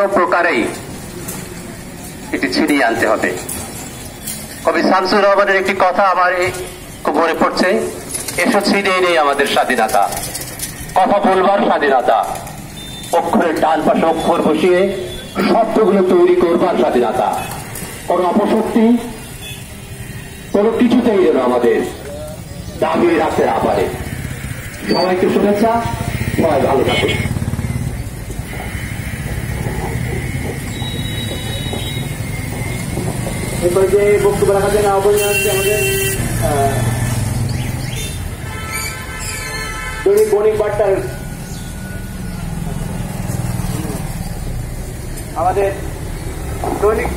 কোনো প্রকারেই এটি ছিনিয়ে আনতে হবে। কবি শামসুর রহমানের একটি কথা আমার খুব মনে পড়ছে। এসো ছিনিয়ে নেই আমাদের স্বাধীনতা। কথা বলবার স্বাধীনতা। অক্ষরের ডান পাশে অক্ষর বসিয়ে শব্দগুলো তৈরি করবার স্বাধীনতা। কোন অপশক্তি, কোন কিছুতেই যেন আমাদের দাবিয়ে রাখতে না পারে সবাইকে শুভেচ্ছা, সবাই ভালো থাকুন। এরপর যে বক্তব্য রাখার জন্য আহ্বান জানাচ্ছি আমাদের দৈনিক বণিক বার্তার আমাদের দৈনিক